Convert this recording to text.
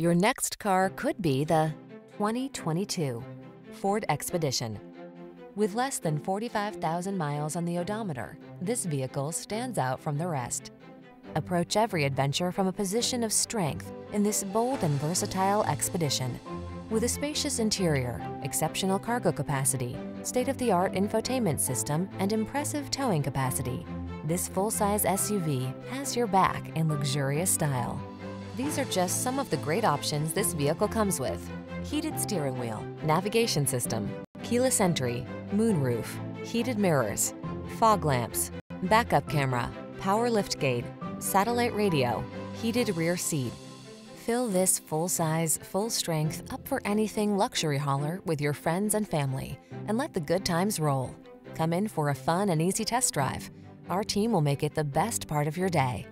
Your next car could be the 2022 Ford Expedition. With less than 45,000 miles on the odometer, this vehicle stands out from the rest. Approach every adventure from a position of strength in this bold and versatile Expedition. With a spacious interior, exceptional cargo capacity, state-of-the-art infotainment system, and impressive towing capacity, this full-size SUV has your back in luxurious style. These are just some of the great options this vehicle comes with. Heated steering wheel, navigation system, keyless entry, moonroof, heated mirrors, fog lamps, backup camera, power liftgate, satellite radio, heated rear seat. Fill this full-size, full-strength, up-for-anything luxury hauler with your friends and family and let the good times roll. Come in for a fun and easy test drive. Our team will make it the best part of your day.